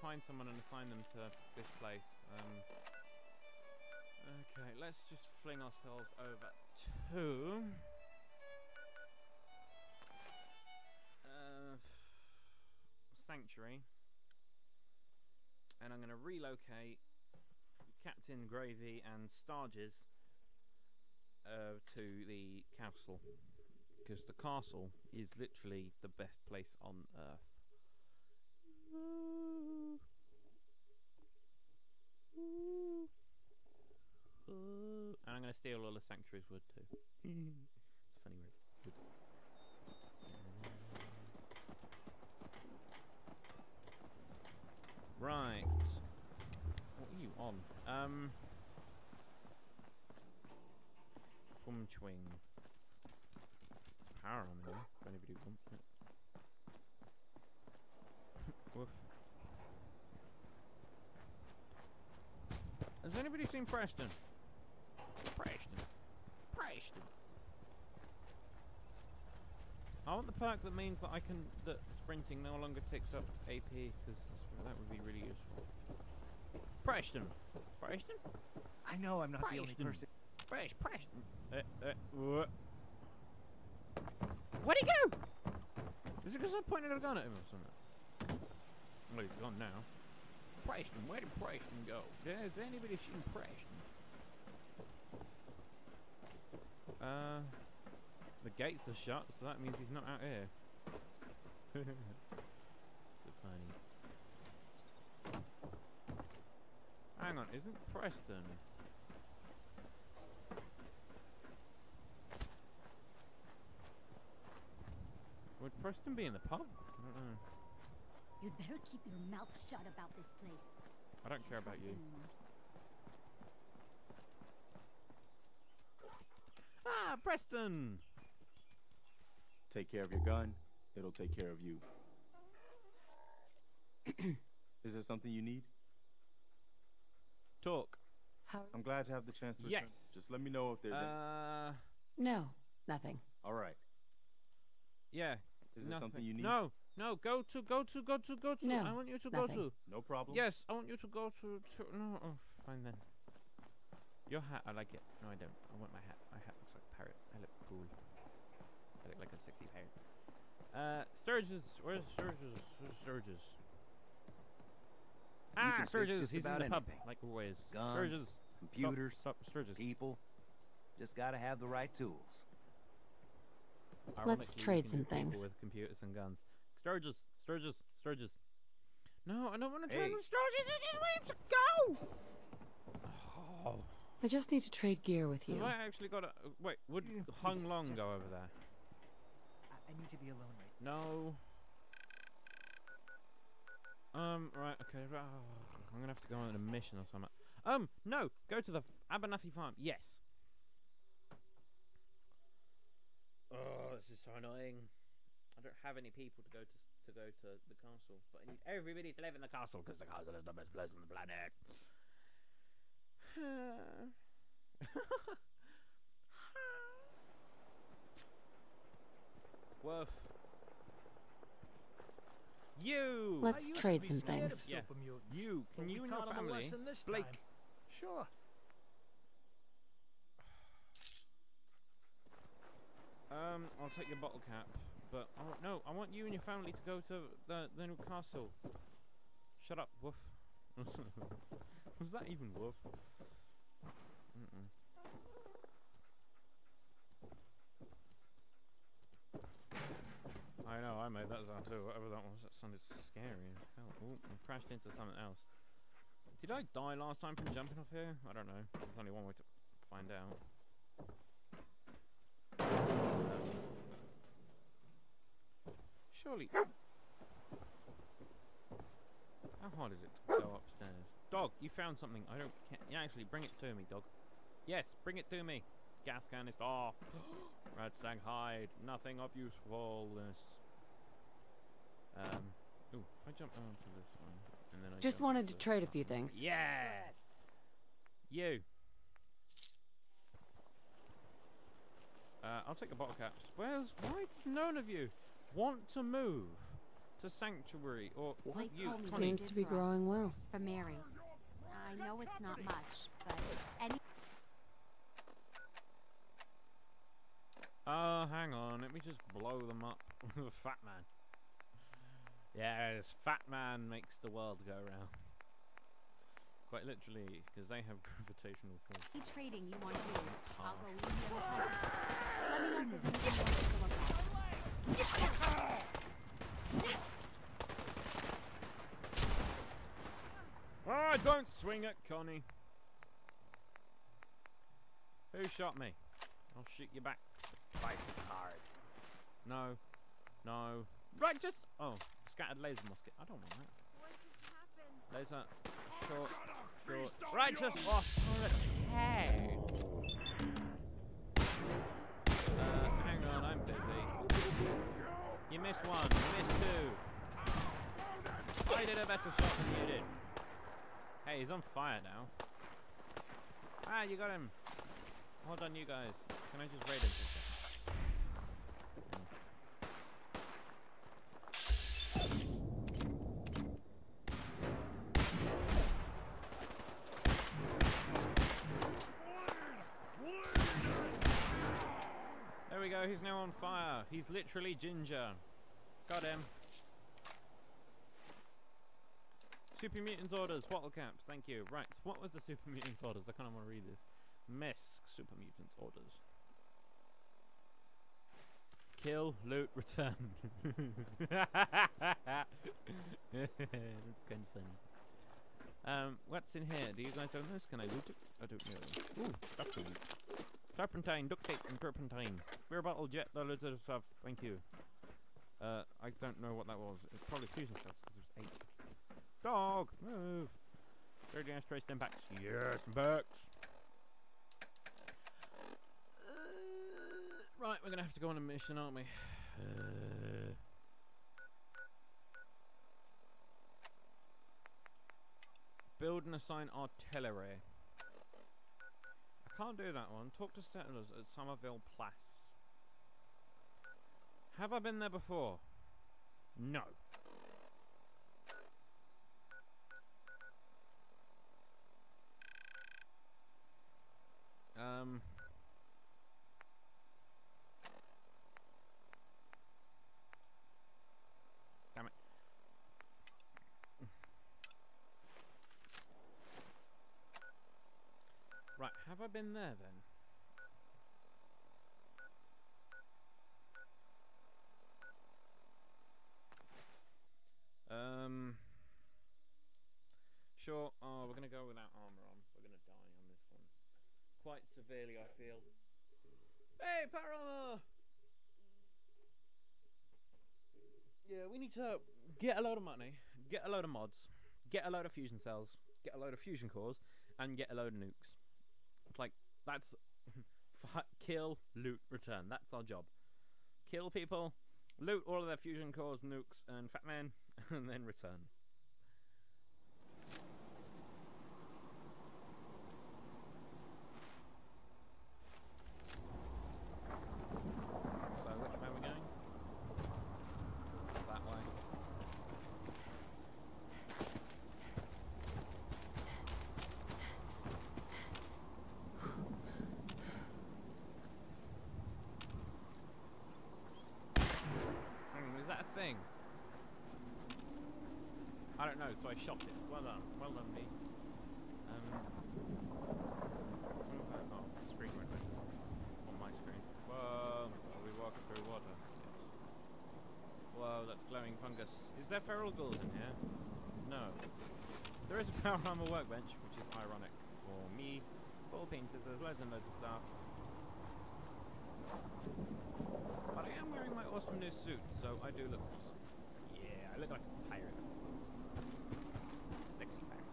find someone and assign them to this place. Um, okay, let's just fling ourselves over to... Uh, sanctuary. And I'm going to relocate Captain Gravy and Sturgis uh, to the castle. Because the castle is literally the best place on earth. And I'm going to steal all the sanctuary's wood too. it's funny word. Wood. Right. What are you on? Um. Fum Chwing. It's power on there, if anybody wants it. Woof. Has anybody seen Preston? Preston. Preston. I want the perk that means that I can that sprinting no longer takes up AP because that would be really useful. Preston. Preston. I know I'm not the only person. Preston. Preston. Uh, uh, wha- Where'd he go? Is it because I pointed a gun at him or something? Well, he's gone now. Preston, where did Preston go? Has anybody seen Preston? Uh, the gates are shut, so that means he's not out here. Funny? Hang on, isn't Preston? Would Preston be in the pub? I don't know. You'd better keep your mouth shut about this place. I don't care Can't about you. anyone. Ah, Preston! Take care of your gun, it'll take care of you. Is there something you need? Talk. How? I'm glad to have the chance to return. Yes. Just let me know if there's any. Uh, No, nothing. All right. yeah. Is there nothing. something you need? No, no, go to, go to, go to, go to. No, I want you to nothing. go to. No problem. Yes, I want you to go to, to, no, oh, fine then. Your hat, I like it. No, I don't. I want my hat. My hat looks like a parrot. I look cool. I look like a sexy parrot. Uh, Sturgis, where's Sturgis? Where's Sturgis? Ah, can fix Sturgis, he's in about the pub, like always. Guns, Sturgis. computers, Stop, stop, Sturgis. people. Just gotta have the right tools. Let's trade some things. With computers and guns. Sturgis, Sturgis, Sturgis. No, I don't want to turn Hey. on Sturgis. I just want him to go. Oh, I just need to trade gear with you. have you. I actually got a wait? Would Yeah, Hung Long just- go over there? I, I need to be alone right No. Um. Right. Okay. Oh, I'm gonna have to go on a mission or something. Um. No. Go to the f- Abernathy farm. Yes. Oh, this is so annoying. I don't have any people to go to to go to the castle, but I need everybody to live in the castle because the castle is the best place on the planet. Woof. You. Let's I used to trade some things. Yeah. You. Can we you and your a family, lesson this Blake? time. Sure. Um, I'll take your bottle cap, but I want, no, I want you and your family to go to the the new castle. Shut up, woof. Was that even woof? Mm-mm. I know, I made that sound too. Whatever that was, that sounded scary hell. Ooh, I crashed into something else. Did I die last time from jumping off here? I don't know. There's only one way to find out. Surely. How hard is it to go upstairs? Dog, you found something. I don't. Can't, yeah, actually, bring it to me, dog. Yes, bring it to me. Gas canister. Oh. Red stag hide. Nothing of usefulness. Um. Ooh, I jump onto this one, and then I Just wanted to this trade a few things. Yeah. You. Uh, I'll take the bottle caps. Where's why does none of you want to move to sanctuary or Blake you? told me Connie? Seems to be growing well. For Mary. I know it's not much, but any Oh, hang on. Let me just blow them up. Fat man. Yes, Fat Man makes the world go round. Quite literally, because they have gravitational force. trading you want to do, I'll go leave you in the place. Let me know if there's anything you want us to look at. Ah, don't swing it, Connie. Who shot me? I'll shoot you back. Twice as hard. No. No. Right, just. Oh, scattered laser musket. I don't want that. Laser. Short. Short. Right, just off on the head. Uh, hang on, I'm busy. You missed one. Missed two. I did a better shot than you did. Hey, he's on fire now. Ah, you got him. Well done, you guys. Can I just raid him? There we go, he's now on fire. He's literally ginger. Got him. Super Mutants orders, bottle caps, thank you. Right, what was the Super Mutants orders? I kind of want to read this. Misk Super Mutants orders. Kill, loot, return. That's kind of fun. Um, what's in here? Do you guys own this? Can I loot it? I don't know. Ooh, stuff to loot. Turpentine, duct tape, and turpentine. Beer bottle, jet, sort of stuff. Thank you. Uh, I don't know what that was. It's probably fusion cells because there's eight. Dog, move. Dirty asteroid stim packs. Yes, packs. Uh, right, we're gonna have to go on a mission, aren't we? Uh, build and assign artillery. I can't do that one. Talk to settlers at Somerville Place. Have I been there before? No. Um. Damn it. Right, have I been there then? Um. Sure. Oh, we're gonna go without armor on. We're gonna die on this one. Quite severely, I feel. Hey, power armor! Yeah, we need to get a load of money, get a load of mods, get a load of fusion cells, get a load of fusion cores, and get a load of nukes. It's like that's kill, loot, return. That's our job. Kill people, loot all of their fusion cores, nukes, and fat men, and then return. So which way are we going? That way. Hang on, is that a thing? I don't know, so I shot it. Well done. Well done, me. Um, what was that? Oh, screen went red. On my screen. Whoa, are we walking through water? Yes. Whoa, that's glowing fungus. Is there feral ghouls in here? No. There is a power armor workbench, which is ironic for me. Ball painters, there's loads and loads of stuff. But I am wearing my awesome new suit, so I do look awesome. Yeah, I look like a pirate. Sexy pirate.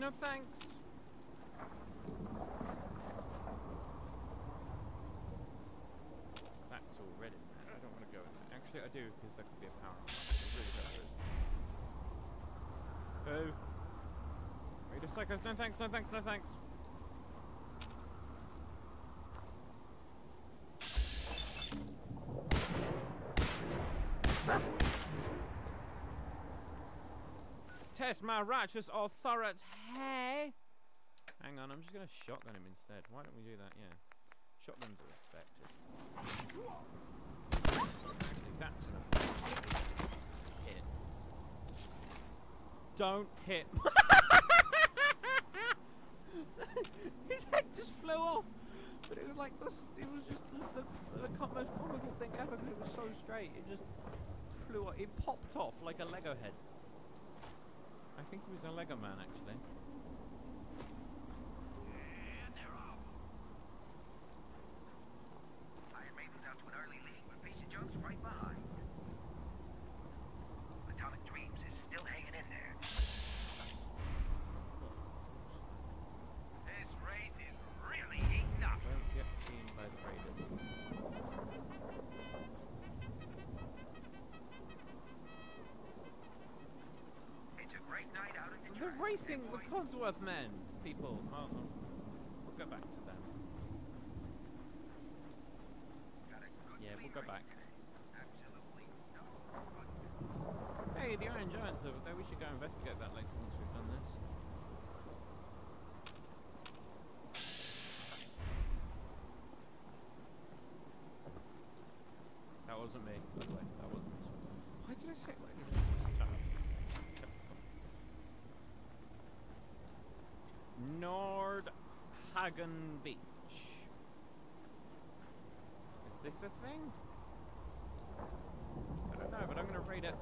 No thanks. Actually, I do, because that could be a power up. I really hope there is. Oh. Wait a second. No thanks, no thanks. Test my righteous authority. Hey! Hang on, I'm just gonna shotgun him instead. Why don't we do that? Yeah. Shotguns are effective. Actually, that's hit. Don't hit. His head just flew off. But it was like this. It was just the, the, the most comical thing ever because it was so straight. It just flew off. It popped off like a Lego head. I think he was a Lego man actually. The boys. Codsworth men, people. Oh, oh. We'll go back to them. Yeah, we'll go back. Hey, the Iron Giant's over there. We should go investigate that later once we've done this. That wasn't me, by the way. That wasn't me. Why did I say why did I Shut up. Nordhagen Beach. Is this a thing? I don't know, but I'm gonna raid it.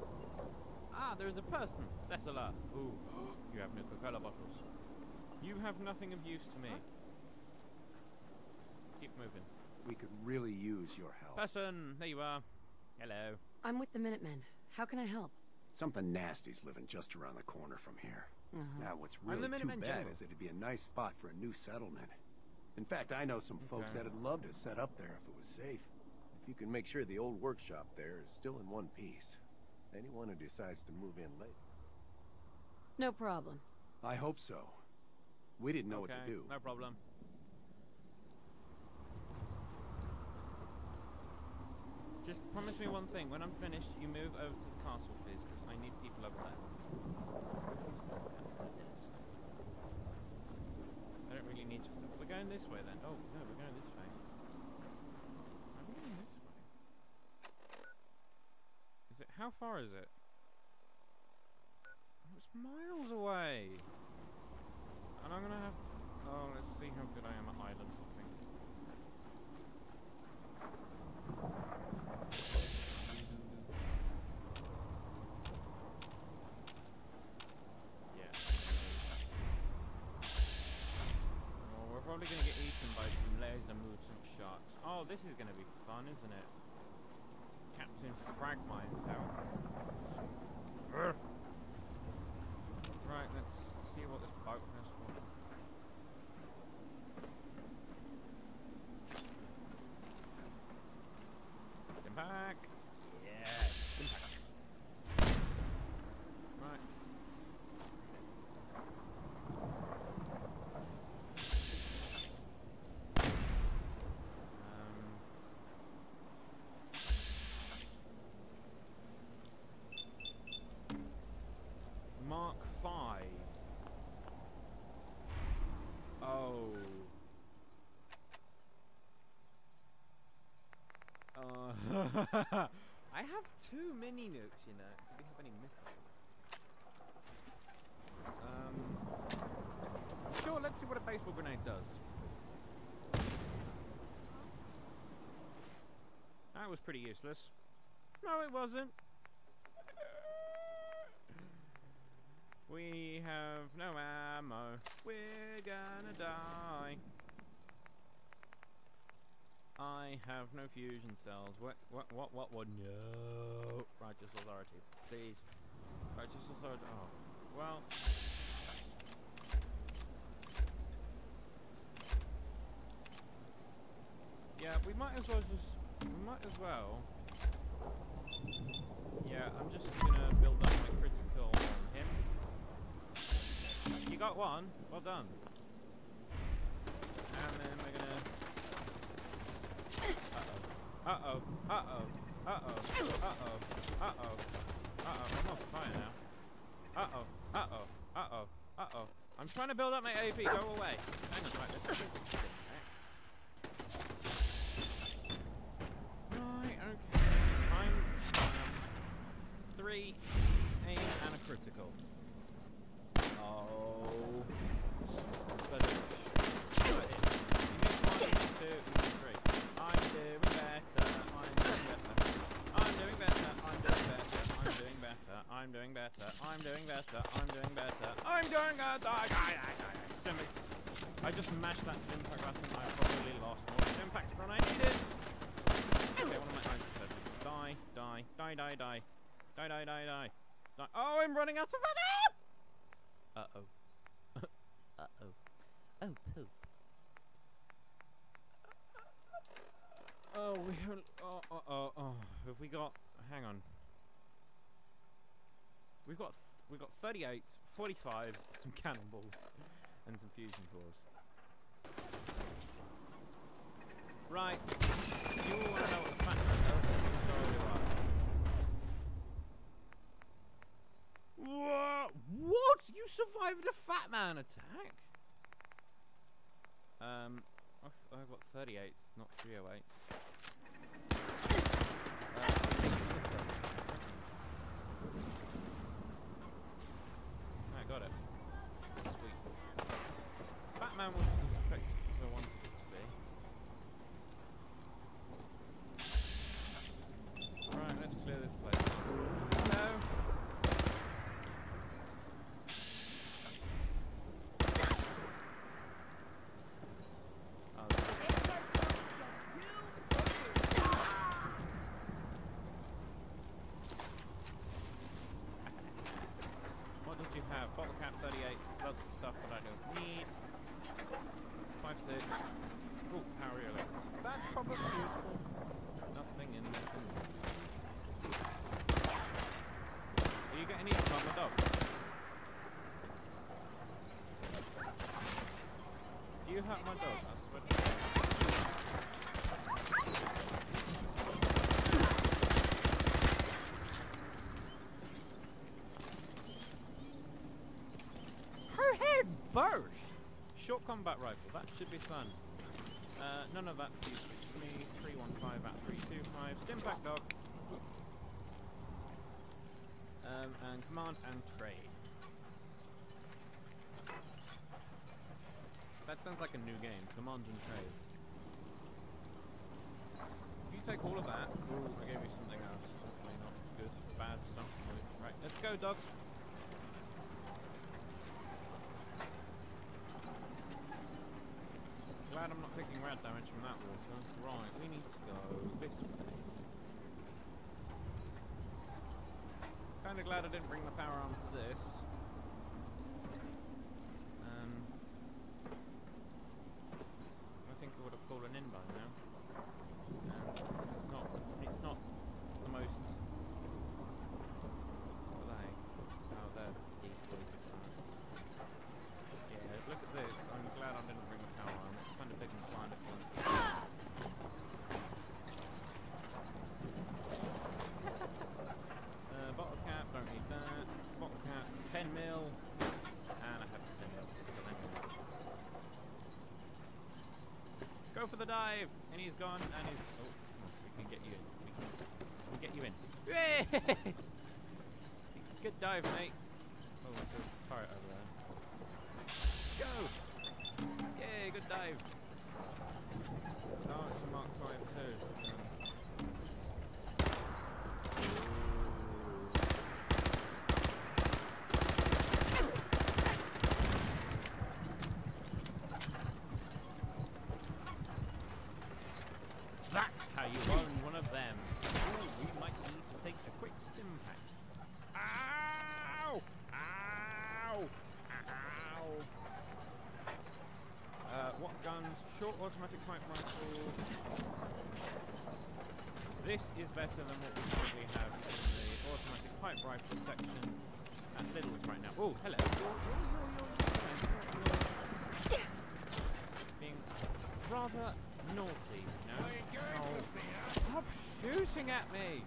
Ah, there is a person, settler. Ooh, you have no Coca-Cola bottles. You have nothing of use to me. Keep moving. We could really use your help. Person, there you are. Hello. I'm with the Minutemen. How can I help? Something nasty's living just around the corner from here. Uh-huh. Now, what's really too bad General. is it'd be a nice spot for a new settlement. In fact, I know some folks that'd love to set up there if it was safe. If you can make sure the old workshop there is still in one piece. Anyone who decides to move in late. No problem. I hope so. We didn't know okay, what to do. no problem. Just promise me one thing. When I'm finished, you move over to the castle, please, because I need people over there. I don't really need your stuff. We're going this way then. Oh, no, we're going this way. Are we going this way? Is it? How far is it? Oh, it's miles away. And I'm gonna have. Oh, let's see how good I am at island hopping. Yeah. Probably gonna get eaten by some laser mutant sharks. Oh, this is gonna be fun, isn't it? Captain Fragmines out. Right, let's see what this boat has for. Back. Yes. Get back. Right. Um, Mark Five. Oh. Uh, I have two mini nukes, you know. Do we have any missiles? Um. Sure, let's see what a baseball grenade does. That was pretty useless. No, it wasn't. We have no ammo. We're gonna die. I have no fusion cells. What? What? What? What? What? No. Righteous authority, please. Righteous authority. Oh, well. Yeah, we might as well just. Might as well Yeah, I'm just gonna build up my critical on him. You got one. Well done. And then we're gonna. Uh oh. Uh oh. Uh oh. Uh oh. Uh oh. Uh oh. I'm on fire now. Uh oh. Uh oh. Uh oh. Uh oh. I'm trying to build up my AP. Go away. Hang on. Right. Okay. I'm. Um, three, aim, and a critical. 38s, 45s, some cannonballs, and some fusion cores. Right, you all want to know what the! What? You survived a fat man attack? Um, I've, I've got 38s, not 308s. Combat rifle, that should be fun. Uh, none of that's useful to me. 315 at 325. Stimpack dog. Um, and command and trade. That sounds like a new game. Command and trade. If you take all of that, ooh, I gave you something else. Hopefully not good, bad stuff. Right, let's go, dog. Glad I'm not taking rad damage from that water. Right, we need to go this way. Kinda glad I didn't bring the power arm to this. Um, I think I would have fallen in by now. Um, it's not. It's not the most. What are they? Oh, they're deep voices. Yeah, look at this. I'm glad I didn't bring the power arm. It's kind of big and fine at once. Uh, bottle cap, don't need that. Bottle cap, 10 mil. And I have 10 mil. So thank you. Go for the dive! And he's gone, and he's... Oh, we can get you in. We can, we can get you in. Yay! Good dive, mate. Oh, there's a turret over there. Go! Yay, good dive. Oh, it's a Mark 5 too. That's how you own one of them. Ooh, we might need to take a quick stim pack. Ow! Ow! Ow! Uh, what guns? Short automatic pipe rifle. This is better than what we currently have in the automatic pipe rifle section at Lidl's right now. Oh, hello. Being rather naughty, you? Oh, stop shooting at me!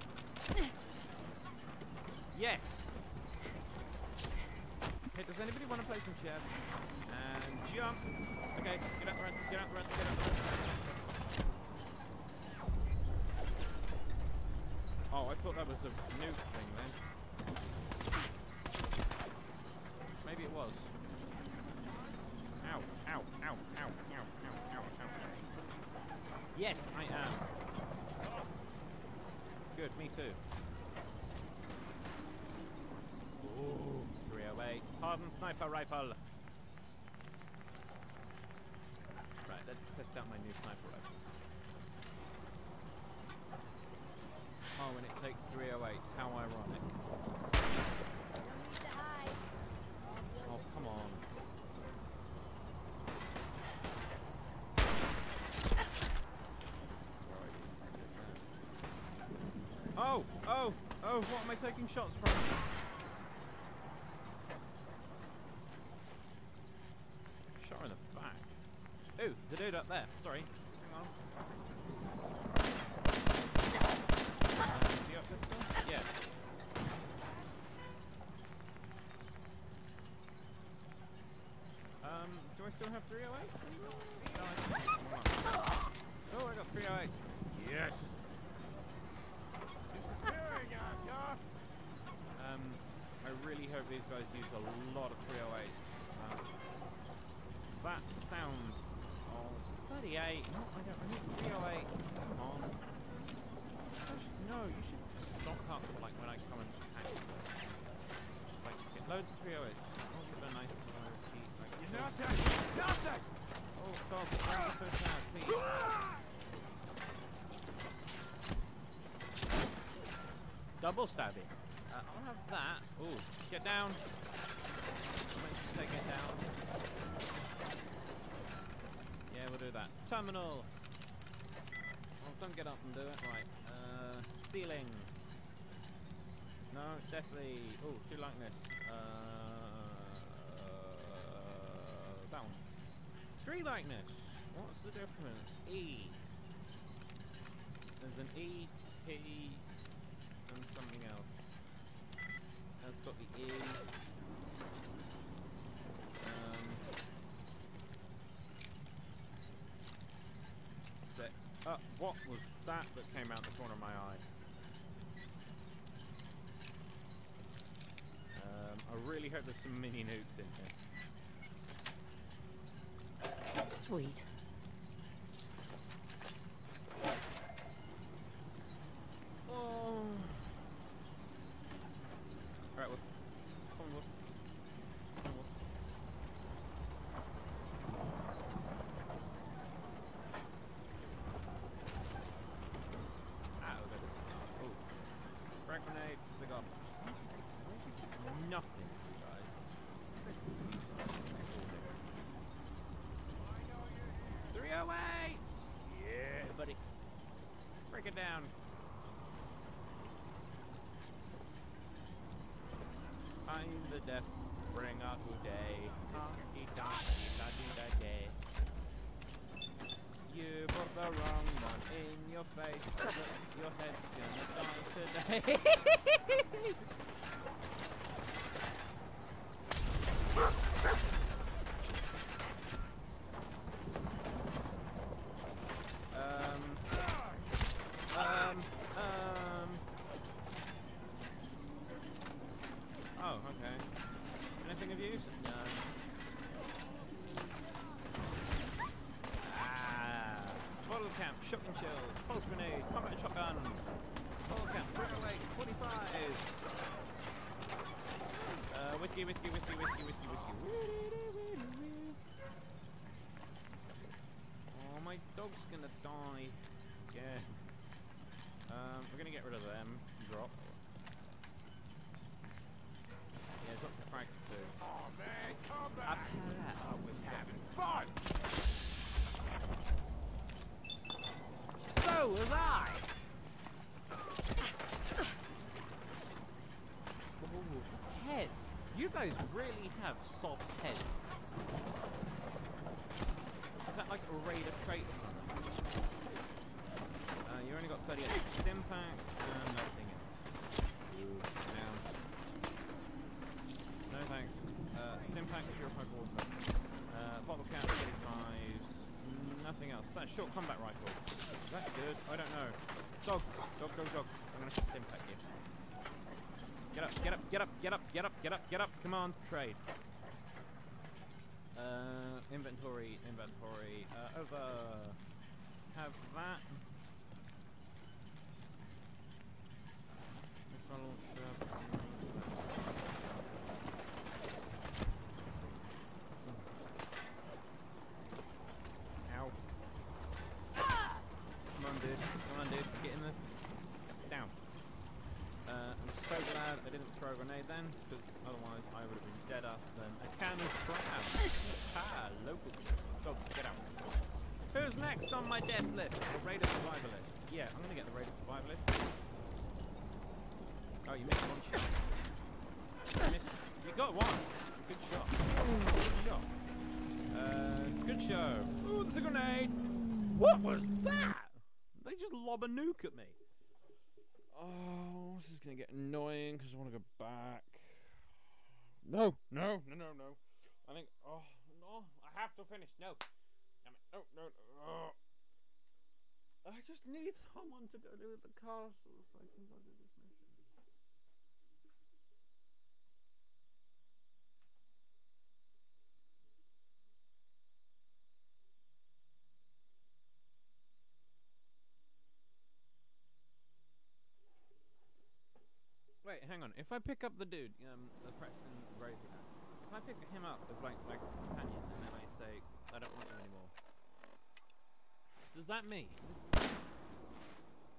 Yes! Okay, does anybody want to play some chess? And jump! Okay, get up the rest, get up the rest, get up the rest. Oh, I thought that was a nuke thing then. Maybe it was. Ow, ow, ow, ow, ow, ow, ow, ow. Yes, I am. Good, me too. Ooh, 308. Hardened sniper rifle. Right, let's test out my new sniper rifle. Oh, and it takes 308. How ironic. Oh, come on. Oh, oh, oh, what am I taking shots from? Shot in the back. Ooh, there's a dude up there. Sorry. Hang on. Uh, is he up there still? Yeah. Um, do I still have 308? No, I don't. Oh, I got 308. Yes! Um, I really hope these guys use a lot of 308s. Um, that sounds... Oh, 38. No, I don't I need 308. Come on. No, you should stock up for like when I come and attack. Like, get loads of 308s. Oh, give it a nice uh, key. Like, Nothing! Nothing! Oh, stop. Bring the person out, please. Double stabbing. Uh, I'll have that. Ooh, get down. Say get down. Yeah, we'll do that. Terminal. Oh, don't get up and do it. Right. Uh, ceiling. No, definitely. Oh, do like this. Uh, that one. Tree likeness. What's the difference? E. There's an E, T, and something else. That's got the. Um. Uh, what was that that came out the corner of my eye? Um, I really hope there's some mini nukes in here. Sweet. Oh. Alright, well, come on, Wolf. Come on, Wolf. Ah, we got it. Oh. Frag grenade, they got nothing, you guys. Three oh eight! Yeah, buddy. Break it down. Find the death, bring out good day. Donkey, la dee day. You put the wrong one in your face, your head's gonna die today. um, um, um. Oh, okay. Anything of use? No. Ah, bottle cap, shotgun shells, pulse grenade, combat shotgun, bottle cap, 308, 45. Uh, whiskey, whiskey, whiskey, whiskey, whiskey, whiskey. Oh, my dog's gonna die. Yeah. Um, we're gonna get rid of them. Drop. Yeah, there's lots of frags too. Oh man, come back! Ah, I was having fun! So was I! You guys really have soft heads. Is that like a raider trait or something? Uh, you only got 38 stim packs and nothing else. Ooh, down. No thanks. Uh, stim pack, purified water. Uh, bottle cap, 35s. Nothing else. That short combat rifle. Is that good? I don't know. Dog, dog, dog, dog. I'm gonna stim pack you. Get up, get up, get up, get up, get up, get up, on, trade. Uh, inventory, inventory. Uh, over. Have that. This Missile launcher. Ow. Come on, dude. Come on, dude. Get in the. Down. Uh, I'm so glad I didn't throw a grenade then, because otherwise I would have been deader than a can of crab. ha! Local. Dog, get out. Who's next on my death list? The Raider Survivalist. Yeah, I'm gonna get the Raider Survivalist. Oh, you missed one shot. You missed. You got one. Good shot. Good shot. Uh, good show. Ooh, there's a grenade. What was that? They just lob a nuke at me. Oh, this is gonna get annoying because I want to go back. No, no, no, no, no. I think. Oh no, I have to finish. No, damn it. No, no, no. Oh. I just need someone to go to the castle so I can go do this mission. Wait, hang on. If I pick up the dude, um, the Preston guy, if I pick him up as like a companion, and then I say I don't want you anymore, does that mean?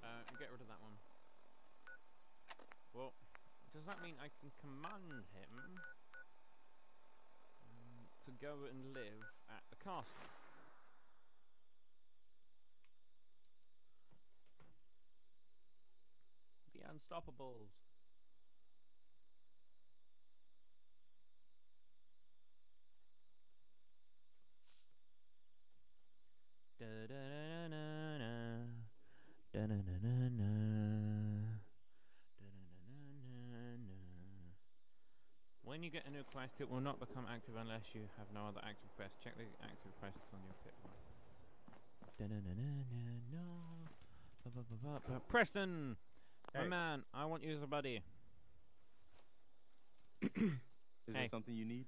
Uh, get rid of that one. Well, does that mean I can command him um, to go and live at the castle? The Unstoppables. Da-da-na-na-na. Da-na-na-na-na. Da-na-na-na-na-na. When you get a new quest, it will not become active unless you have no other active quest. Check the active quests on your pit one. Da-na-na-na-na-na. Ba-ba-ba-ba-ba. Preston! My man, I want you as a buddy. Is Hey. there something you need?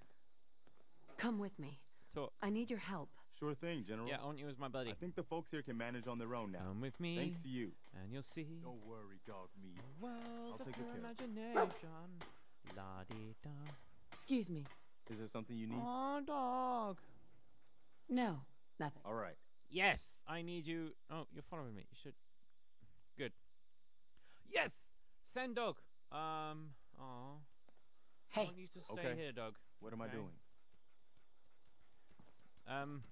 Come with me. Talk. I need your help. Sure thing, General. Yeah, I want you as my buddy. I think the folks here can manage on their own now. Come with me, Thanks to you. and you'll see. Don't worry, dog meat. a world I'll take good care. imagination. La di da. Excuse me. Is there something you need? Oh, dog. No, nothing. All right. Yes, I need you. Oh, you're following me. You should. Good. Yes, send dog. Um. Oh. I Hey, want you to stay Okay. here, dog. What am I doing? Um.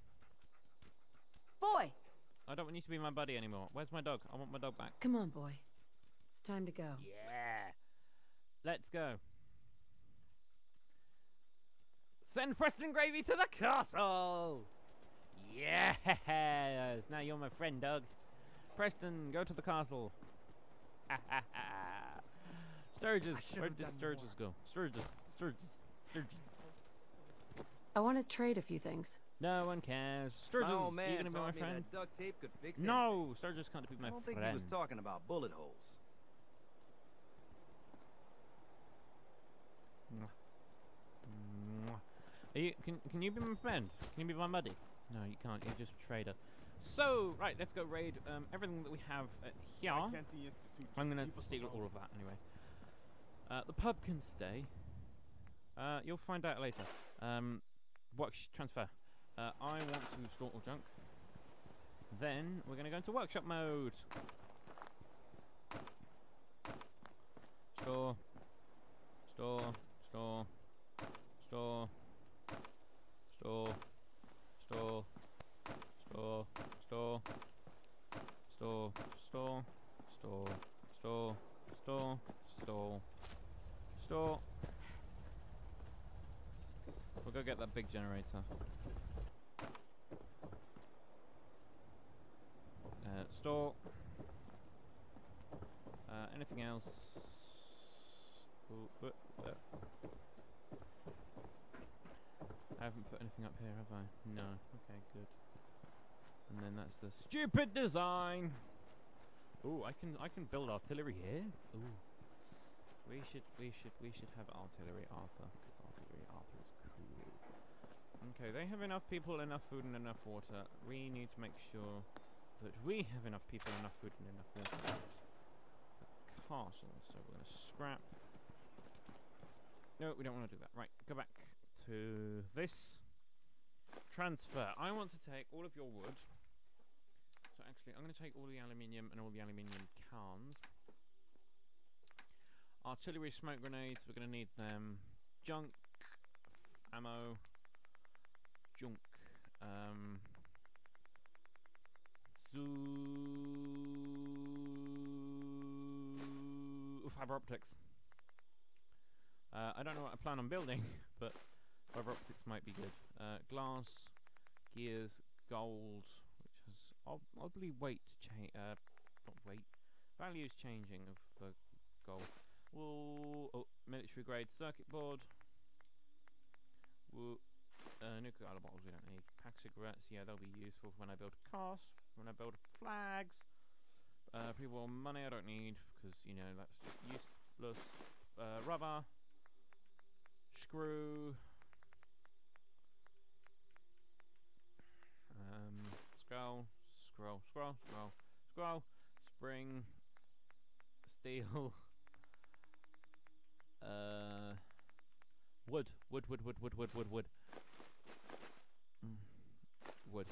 boy, I don't want you to be my buddy anymore. Where's my dog? I want my dog back. come on, boy. It's time to go. Yeah. Let's go. Send Preston Gravy to the castle. Yes. Now you're my friend, Doug. Preston, go to the castle. Sturgis, where did Sturgis go? Sturgis, Sturgis, Sturgis. I want to trade a few things. No one cares. Sturgis, oh, My old man you gonna be my friend? duct tape could fix anything. No, Sturgis can't be my friend. I don't think friend. he was talking about bullet holes. Mwah. Are you, can, can you be my friend? Can you be my buddy? No, you can't. You're just a trader. So, right, let's go raid um, everything that we have at here. Why can't the Institute I'm gonna steal all of that anyway. Uh, the pub can stay. Uh, you'll find out later. Um, work transfer. Uh, I want to store all junk. Then we're gonna go into workshop mode. Store. Store. Store. Store. Store. Store. Store. Store. Store. Store. Store. Store. Store. Store. Store. We'll go get that big generator. Uh, store. Uh, anything else? Ooh, uh, uh. I haven't put anything up here, have I? No. Okay, good. And then that's the stupid design. Ooh, I can I can build artillery here. Ooh. We should we should we should have artillery Arthur because artillery Arthur is cool. Okay, they have enough people, enough food, and enough water. We need to make sure that we have enough people, enough food, and enough water. at The castle. So we're gonna scrap. No, we don't want to do that. Right, go back to this. Transfer. I want to take all of your wood. So actually, I'm going to take all the aluminium and all the aluminium cans. Artillery smoke grenades, we're going to need them. Junk, ammo, junk. Um, zoo, fiber optics. Uh, I don't know what I plan on building, but fiber optics might be good. Uh, glass, gears, gold, which has ob- oddly weight change. Uh, not weight. Values changing of the gold. Wool, oh, military grade circuit board. Wool, uh, nuclear oil bottles we don't need. Pack cigarettes, yeah, they'll be useful when I build cars, when I build flags. Uh, pre-war money I don't need because you know that's just useless. Uh, rubber, screw. Um, scroll, scroll, scroll, scroll, scroll, spring, steel, uh, wood, wood, wood, wood, wood, wood, wood, wood, mm. wood,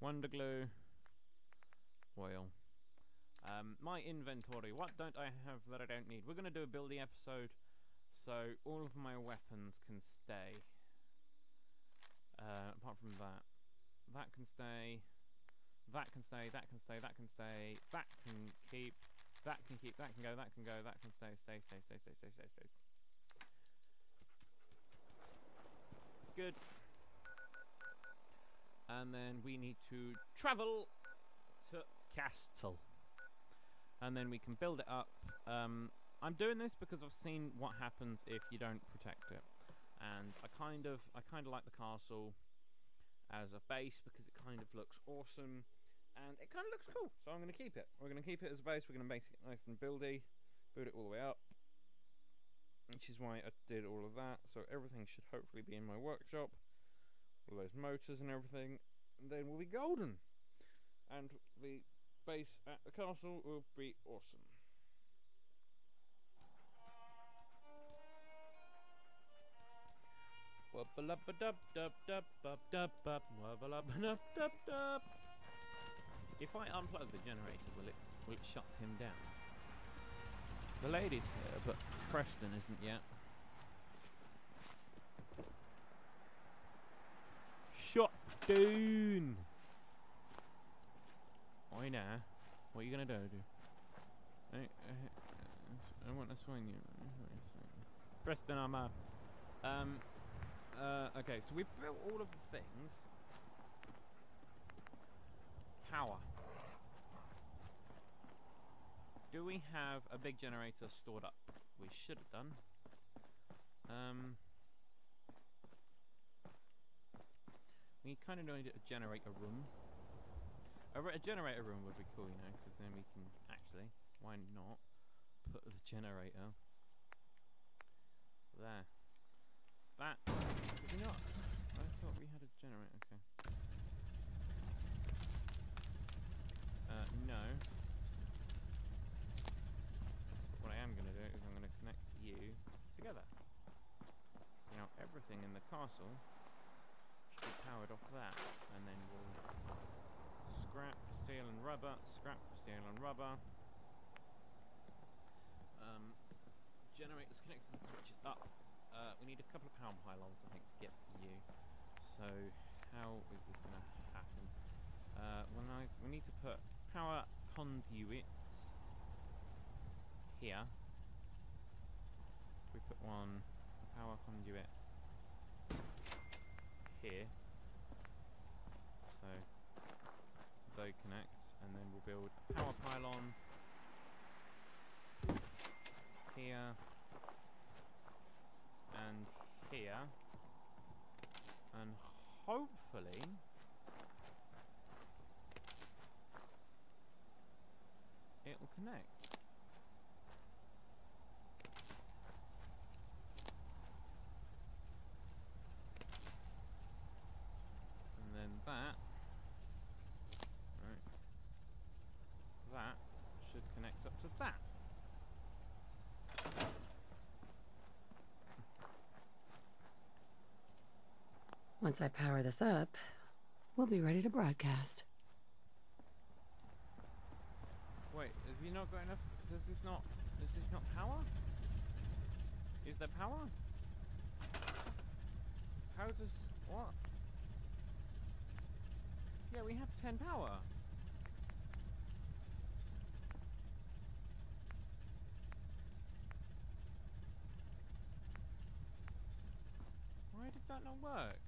wonder glue, oil. Um, my inventory. What don't I have that I don't need? We're gonna do a building episode, so all of my weapons can stay. Uh, apart from that, that can stay, that can stay, that can stay, that can stay, that can keep, that can keep, that can go, that can go, that can stay, stay, stay, stay, stay, stay, stay, stay. Good. And then we need to travel to Castle. And then we can build it up. Um, I'm doing this because I've seen what happens if you don't protect it and I kind of I kind of like the castle as a base because it kind of looks awesome and it kind of looks cool. So I'm going to keep it. We're going to keep it as a base. We're going to make it nice and buildy, build it all the way up, which is why I did all of that. So everything should hopefully be in my workshop, all those motors and everything. And then we'll be golden, and the base at the castle will be awesome. If I unplug the generator, will it will it shut him down? The lady's here, but Preston isn't yet. Shut down. Oi now. What are you gonna do? I, I, I want to swing you. Preston, I'm out. Um. Uh, okay, so we've built all of the things. Power. Do we have a big generator stored up? We should have done. Um, we kind of need to generate a room. A, a generator room would be cool, you know, because then we can actually, why not, put the generator there. That. Did we not? I thought we had a generator. Okay. Uh, no. What I am going to do is I'm going to connect you together. So now everything in the castle should be powered off that, and then we'll scrap for steel and rubber, scrap for steel and rubber. Um, generators connected to the switches up. Uh, we need a couple of power pylons, I think, to get to you. So, how is this going to happen? Uh, well, I, we need to put power conduits here. We put one power conduit here. So they connect, and then we'll build power pylon here and here, and hopefully. It will connect. And then that, right, that should connect up to that. Once I power this up, we'll be ready to broadcast. Wait, have you not got enough? Does this not? Does this not power? Is there power? How does what? Yeah, we have ten power. Why did that not work?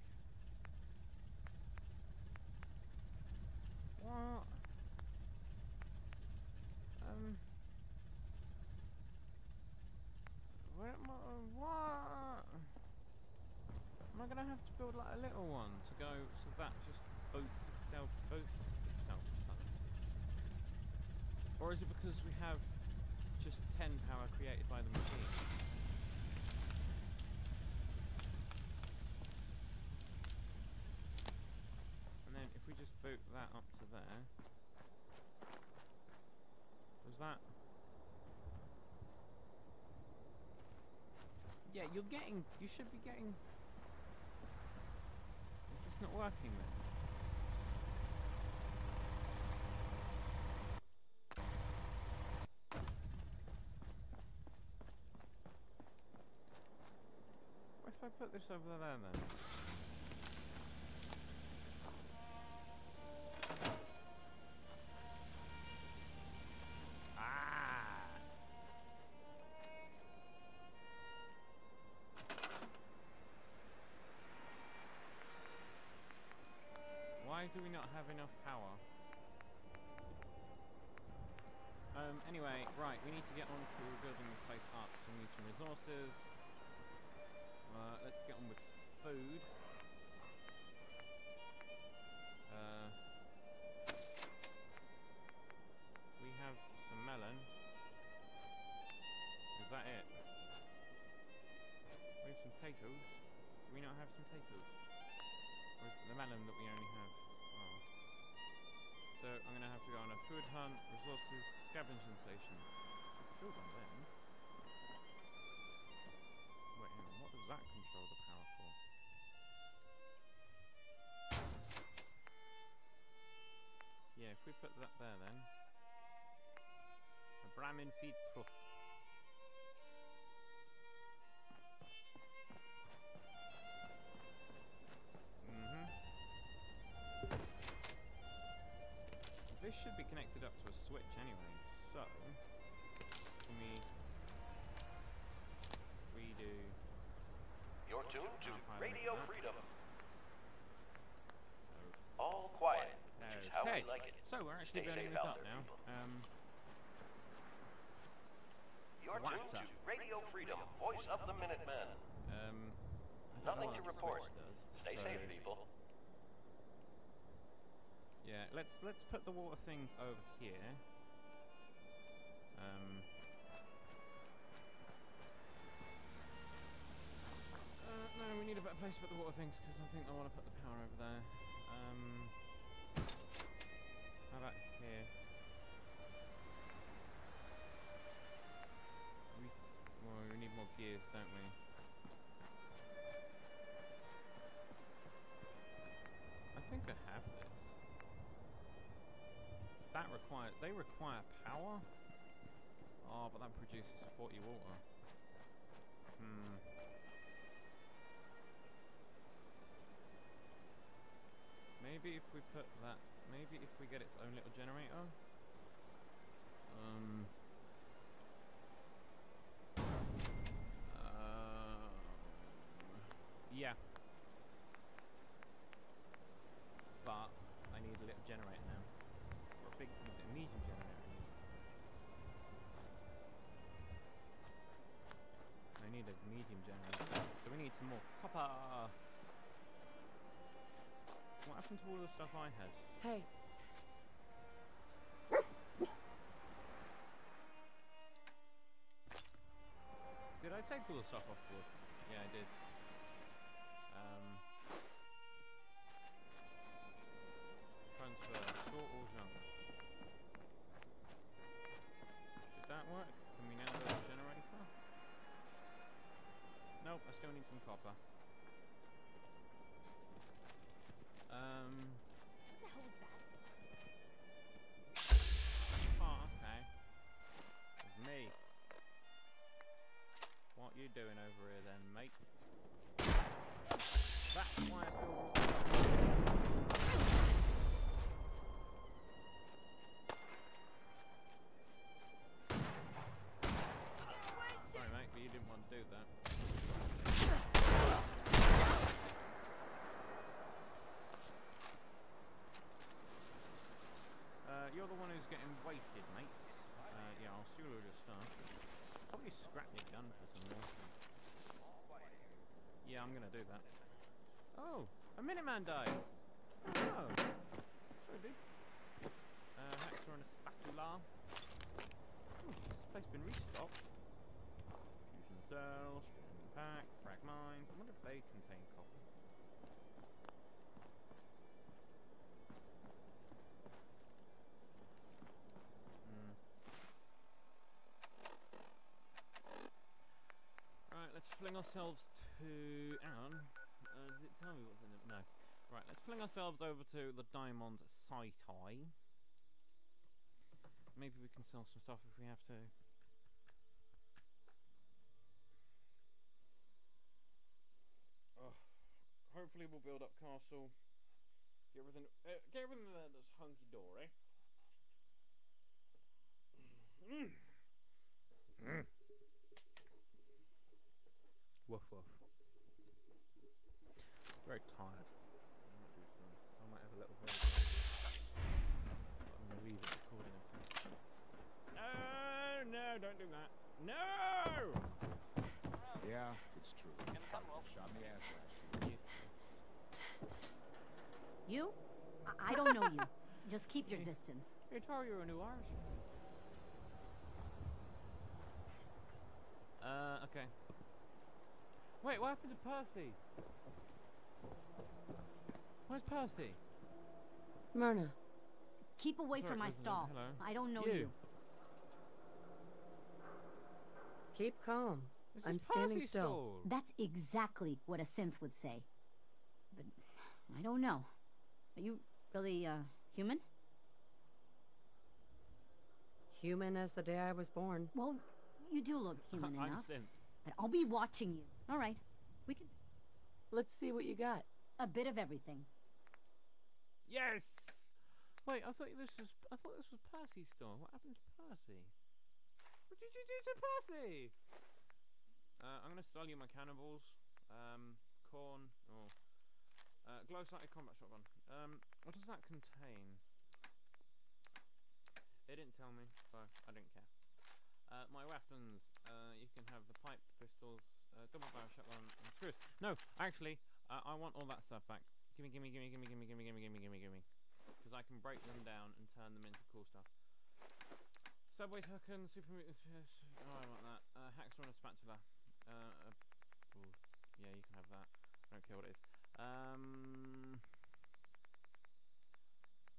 What? Um. Where am I, what? Am I gonna have to build like a little one to go so that just boats itself, boats itself? Or is it because we have just 10 power created by the machine? And then if we just boot that up to there, does that? Yeah, you're getting. You should be getting. Is this not working then? What if I put this over there then? Do we not have enough power? Um, anyway, right, we need to get on to building this place up, so we need some resources. Uh, let's get on with food. Uh, we have some melon. Is that it? We have some potatoes. Do we not have some potatoes? Or is it the melon that we only have? So I'm gonna have to go on a food hunt, resources, scavenging station. Build on them. Wait, hang on. What does that control the power for? Yeah, if we put that there then. A Brahmin feed trough. Should be connected up to a switch anyway, so can we redo You're tuned to Radio like that. Freedom. All quiet, which is how we like it. so we're actually Stay building this up now. Um, You're What's tuned up? to Radio Freedom, voice of the Minutemen. um, I don't know Nothing to report. does, Stay so- safe, people. Yeah, let's let's put the water things over here. Um. Uh, no, we need a better place to put the water things because I think I want to put the power over there. Um. How about here? We well, we need more gears, don't we? I think I have this that require they require power. Oh, but that produces 40 water. Hmm. Maybe if we put that, maybe if we get its own little generator. Um. Uh, yeah, medium generator. So we need some more copper. What happened to all the stuff I had? Hey, Did I take all the stuff off board? Yeah, I did. Um, transfer, store all still need some copper. Um, What the hell that? oh, okay. Me. What you doing over here then, mate? That's why I still Sorry mate, but you didn't want to do that. Uh, you're the one who's getting wasted, mate. Uh, yeah, I'll steal all your stuff. Probably scrap your gun for some more. Yeah, I'm gonna do that. Oh, Minuteman. Oh. Uh, and a spatula. Oh, has this place been restocked? Fusion pack, frag mines. I wonder if they contain copper. Hmm. Right, let's fling ourselves to. On. Uh, does it tell me what's. Right, let's fling ourselves over to the Diamond Site Eye. Maybe we can sell some stuff if we have to. Oh, hopefully we'll build up castle. Get everything, uh, get everything there that's hunky dory. Mm. Mm. Woof woof. Very tired. I might do some. I might have a little bit. I'm gonna leave it recording. I think. No, no, don't do that. No. Yeah, it's true. Shot me ass last year. You? I, I don't know you. Just keep your distance. Hey, Tar, you're a new Irishman. Uh, okay. Wait, what happened to Percy? Where's Percy? Myrna, Keep away Sorry, from my stall. Hello. I don't know You. you. keep calm. This I'm standing still. stall. That's exactly what a synth would say. But I don't know. Are you really uh human? Human as the day I was born. Well, you do look human I'm enough. synth. But I'll be watching you. All right. We can Let's see what you got. a bit of everything. Yes. Wait, I thought this was. I thought this was Percy's store. What happened to Percy? What did you do to Percy? Uh, I'm gonna sell you my cannibals, um, corn, or uh, glow sighted combat shotgun. Um, what does that contain? They didn't tell me, so I didn't care. Uh, my weapons. Uh, you can have the pipe pistols, uh, double barrel shotgun, and screws. No, actually, uh, I want all that stuff back. Gimme, gimme, gimme, gimme, gimme, gimme, gimme, gimme, gimme, gimme. Because I can break them down and turn them into cool stuff. Subway token, super. Oh, I want that. Uh, hacksaw and a spatula. Uh, uh, ooh, yeah, you can have that. I don't care what it is. Um,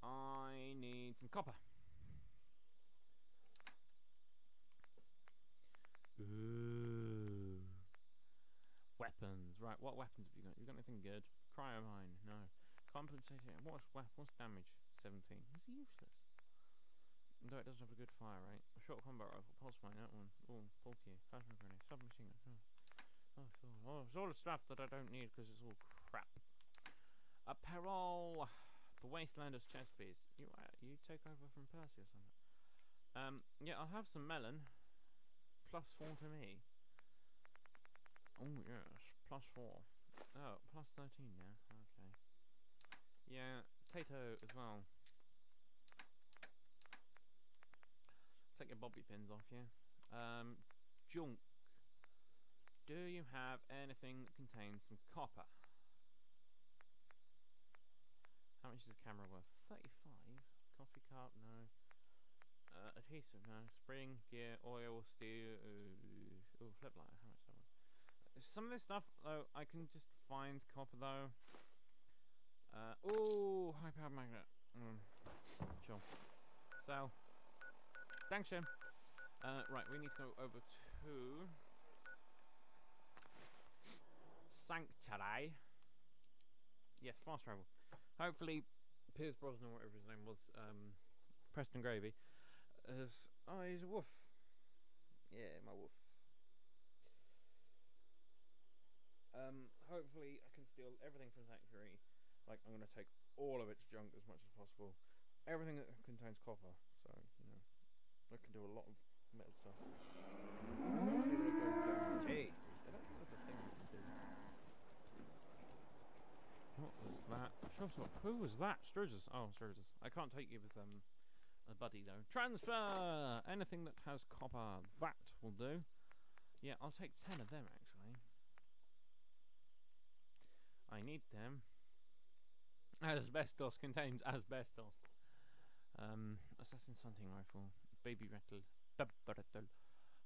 I need some copper. Ooh. Weapons. Right, what weapons have you got? You got anything good? Cryomine. No. Compensating. What's wha- what's damage? 17. It's useless. No, it doesn't have a good fire rate. A short combat rifle, pulse mine, that one. Oh, bulky. Plasma grenade, submachine gun. Oh, oh, it's all, oh, it's all the stuff that I don't need because it's all crap. A peril. The Wastelander's chest piece. You uh, you take over from Percy or something. Um, yeah, I'll have some melon. Plus four to me. Oh yes, plus four. Oh, plus thirteen now. Okay. Yeah, potato as well. Take your bobby pins off, yeah. Um, junk. Do you have anything that contains some copper? How much is a camera worth? 35? Coffee cup? No. Uh, adhesive? No. Spring, gear, oil, steel. Ooh flip lighter. How much Some of this stuff, though, I can just find copper, though. Uh, ooh, high powered magnet. Mm. Sure. So, thanks, Jim. Uh, right, we need to go over to Sanctuary. Yes, fast travel. Hopefully, Piers Brosnan, whatever his name was, um, Preston Gravy, is. Oh, he's a wolf. Yeah, my wolf. Um, hopefully, I can steal everything from Sanctuary. Like, I'm gonna take all of its junk as much as possible. Everything that contains copper. So, you know, I can do a lot of metal stuff. Hey, I don't think there's a thing can do. What was that? Sure, so- Who was that? Sturgis. Oh, Sturgis. I can't take you with um a buddy though. Transfer. Anything that has copper. That will do. Yeah, I'll take ten of them actually. I need them. Asbestos contains asbestos. Um, assassin's hunting rifle, baby rattle, rattle,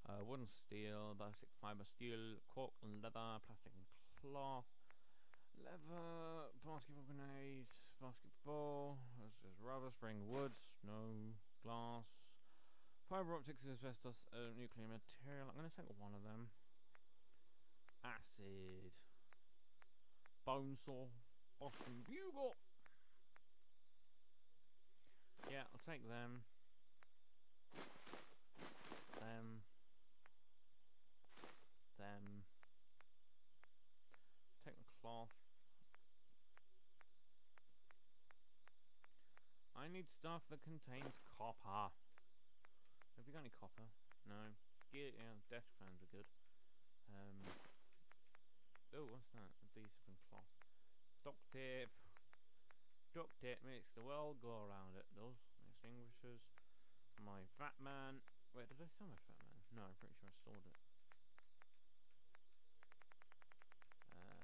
uh, wooden steel, ballistic fiber steel, cork and leather, plastic and cloth, leather, basketball grenade, basketball, there's, there's rubber, spring, wood, no, glass, fiber optics, asbestos, uh, nuclear material. I'm gonna take one of them. Acid, bone saw, Boston bugle. Yeah, I'll take them. Them. Them. Take the cloth. I need stuff that contains copper. Have you got any copper? No. Gear, yeah, desk fans are good. Um. Oh, what's that? Adhesive and cloth. Duct tape. Duct tape makes the world go around it does. Extinguishers. My fat man. Wait, did I sell my fat man? No, I'm pretty sure I stored it. Um,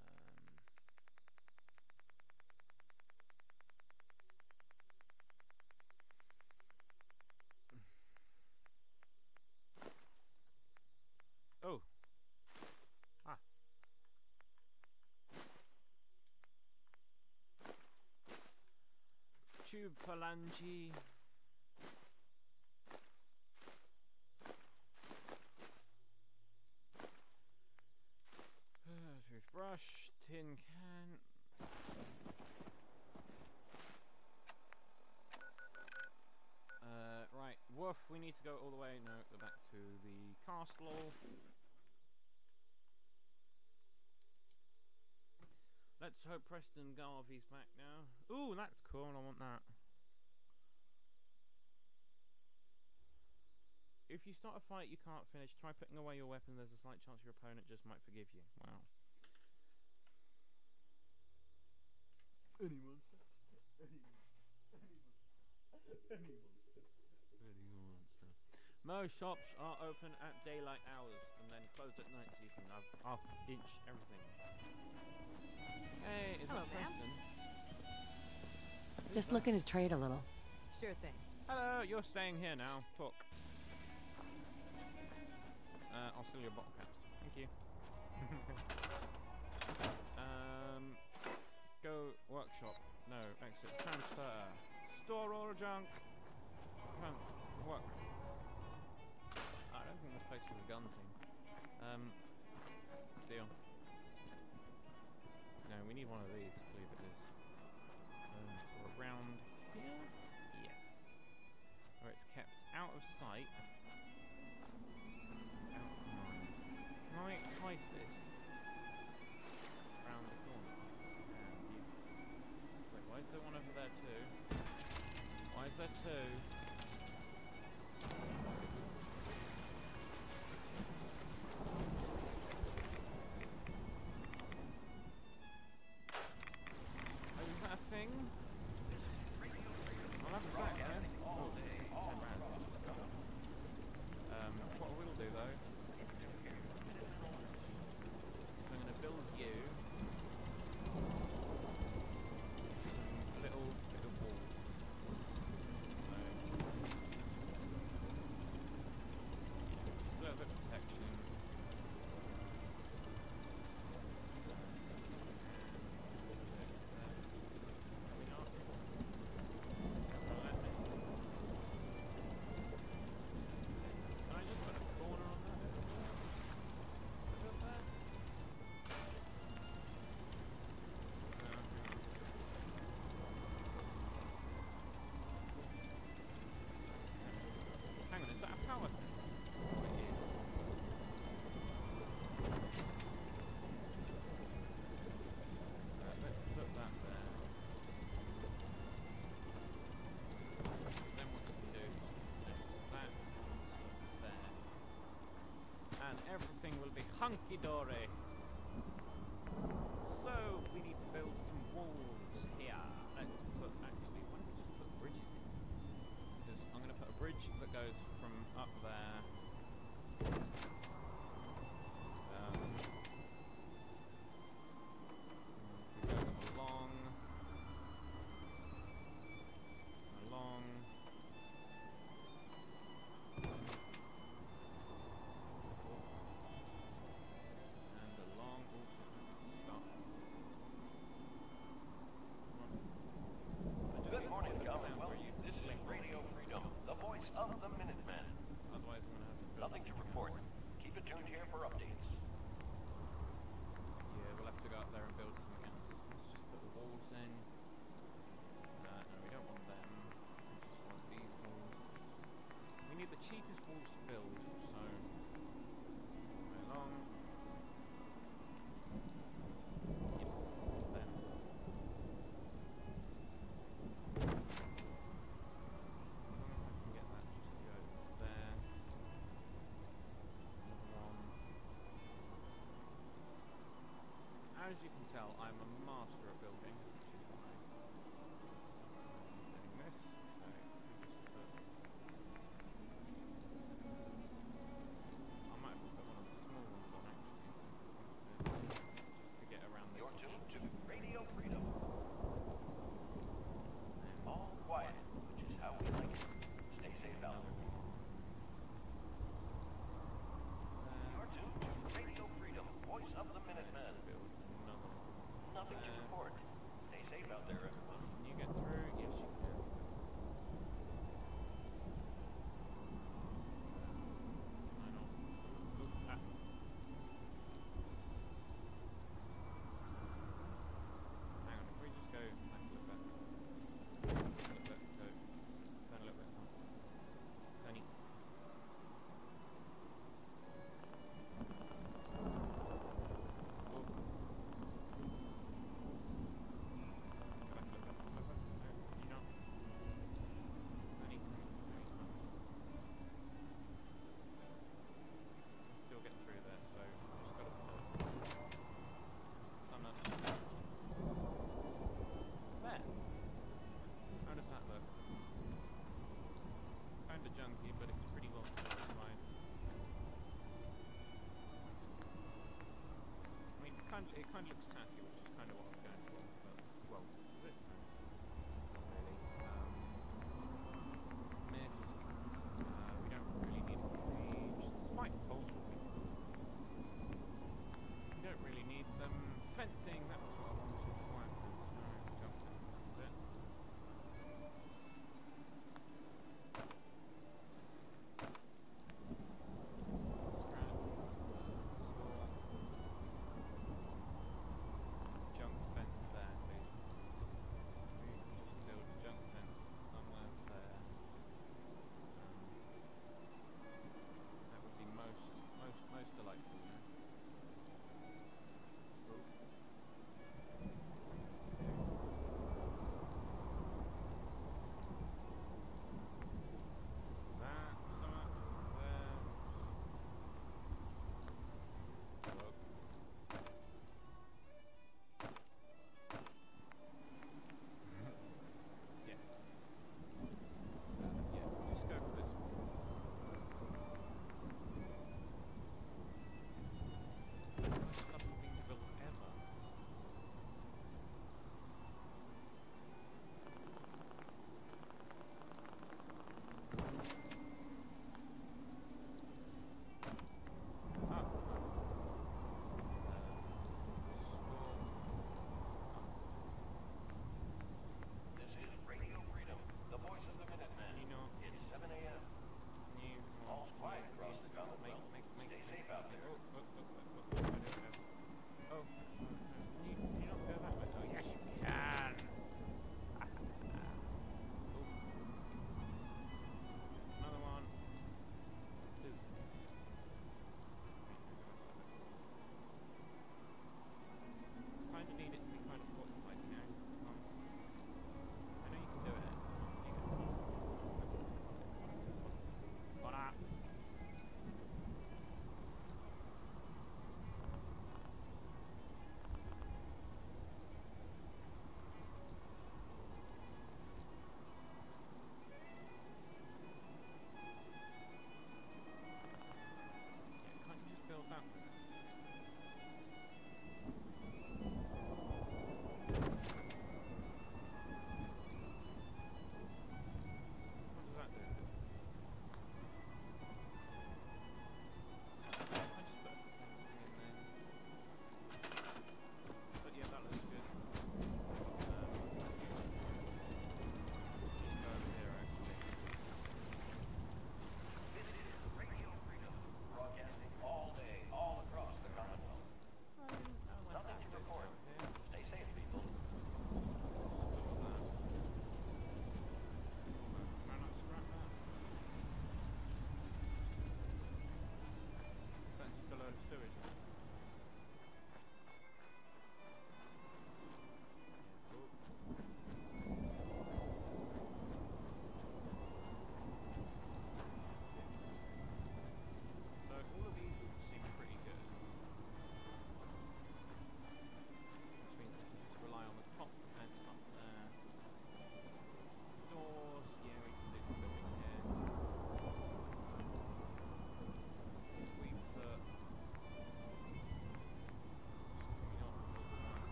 oh. Ah. Tube phalange. Uh, Toothbrush, tin can. Uh, right, woof, we need to go all the way, no, go back to the castle. Let's hope Preston Garvey's back now. Ooh, that's cool, I want that. If you start a fight you can't finish, try putting away your weapon. There's a slight chance your opponent just might forgive you. Wow. Any monster. Any, any, any monster. Any monster. Most shops are open at daylight hours and then closed at night so you can have half inch everything. Hey, is Hello, that. Preston? Just that? looking to trade a little. Sure thing. Hello, you're staying here now. Talk. Uh, I'll steal your bottle caps. Thank you. um, go workshop. No, exit. Transfer. Store all the junk. Tran- work. Think this place has a gun thing. Um, steal. No, we need one of these. I believe it is. Um, around here. Yes. Where it's kept out of sight. Out of mind. Can I hide this? Round the corner. And you. Wait, why is there one over there too? Why is there two? Hunky dory. So we need to build some walls here. Let's put actually why don't we just put bridges in? Because I'm gonna put a bridge that goes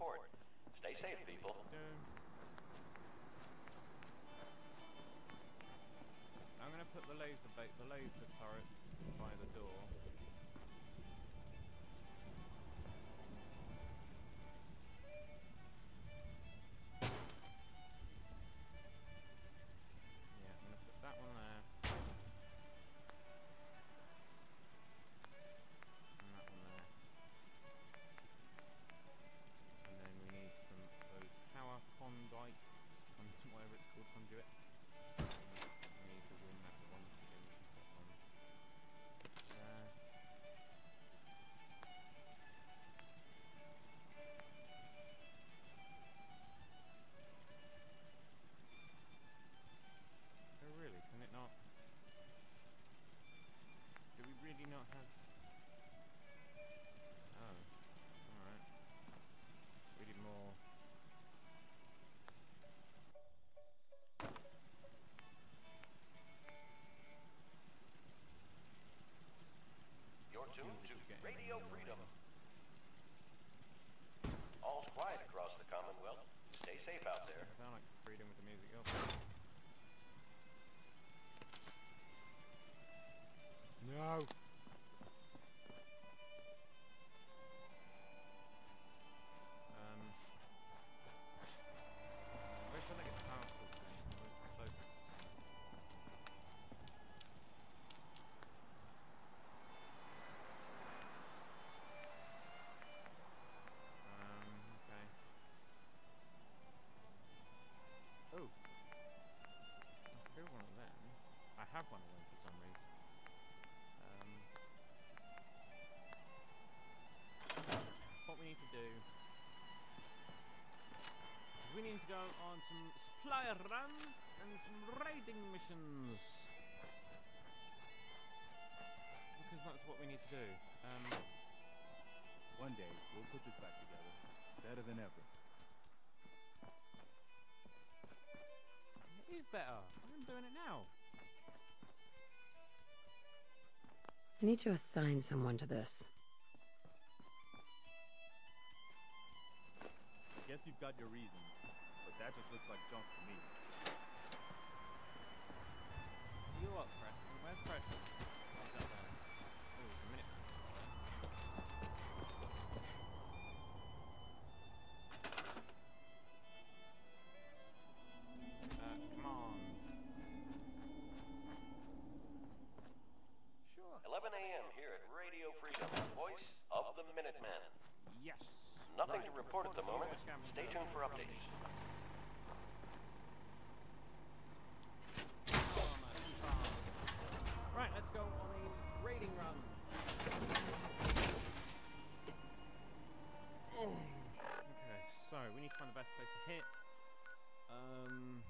Stay safe, people. I'm going to put the laser, the laser turrets by the door. I need to assign someone to this. Guess you've got your reasons, but that just looks like junk to me. You up, Preston? Where Preston? Minuteman. Yes. Nothing to report at the moment. Stay tuned for updates. Right, let's go on a raiding run. Oh. Okay, so we need to find the best place to hit. Um,